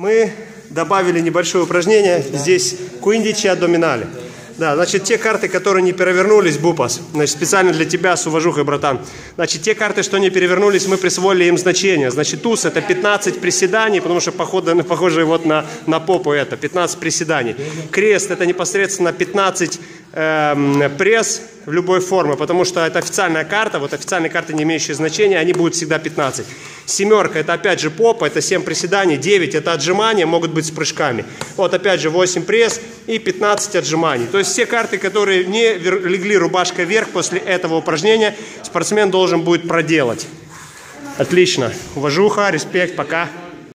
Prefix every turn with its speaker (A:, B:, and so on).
A: мы добавили небольшое упражнение. Здесь куиндичи адоминали. Да, значит, те карты, которые не перевернулись, Бупас, значит, специально для тебя с уважухой, братан. Значит, те карты, что не перевернулись, мы присвоили им значение. Значит, туз это 15 приседаний, потому что походу, похоже вот на, на попу это, 15 приседаний. Крест это непосредственно 15 эм, пресс в любой форме, потому что это официальная карта, вот официальные карты, не имеющие значения, они будут всегда 15. Семерка это опять же попа, это 7 приседаний, 9 это отжимания, могут быть с прыжками. Вот опять же 8 пресс и 15 отжиманий. То есть все карты, которые не легли рубашкой вверх после этого упражнения, спортсмен должен будет проделать. Отлично. Уважуха, респект, пока.